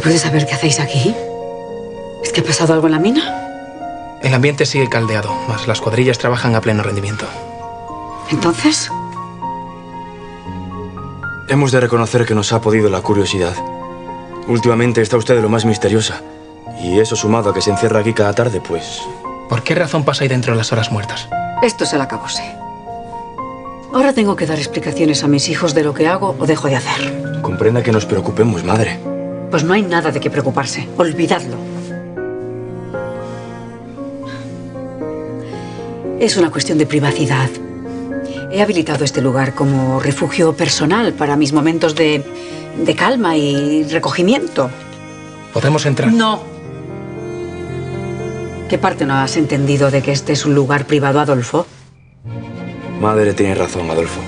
puede saber qué hacéis aquí? ¿Es que ha pasado algo en la mina? El ambiente sigue caldeado, más las cuadrillas trabajan a pleno rendimiento. ¿Entonces? Hemos de reconocer que nos ha podido la curiosidad. Últimamente está usted de lo más misteriosa. Y eso sumado a que se encierra aquí cada tarde, pues... ¿Por qué razón pasa ahí dentro de las horas muertas? Esto es el acabose. Ahora tengo que dar explicaciones a mis hijos de lo que hago o dejo de hacer. Comprenda que nos preocupemos, madre. Pues no hay nada de qué preocuparse. Olvidadlo. Es una cuestión de privacidad. He habilitado este lugar como refugio personal para mis momentos de, de calma y recogimiento. ¿Podemos entrar? No. ¿Qué parte no has entendido de que este es un lugar privado, Adolfo? Madre tiene razón, Adolfo.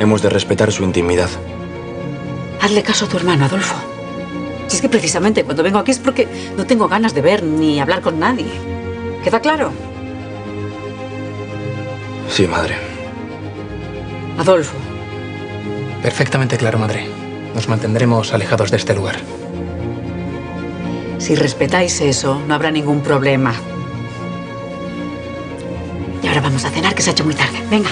Hemos de respetar su intimidad. Hazle caso a tu hermano, Adolfo. Que precisamente cuando vengo aquí es porque no tengo ganas de ver ni hablar con nadie. ¿Queda claro? Sí, madre. Adolfo, Perfectamente claro, madre. Nos mantendremos alejados de este lugar. si respetáis eso, no habrá ningún problema. Y ahora vamos a cenar, que se ha hecho muy tarde. Venga.